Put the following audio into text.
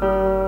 Música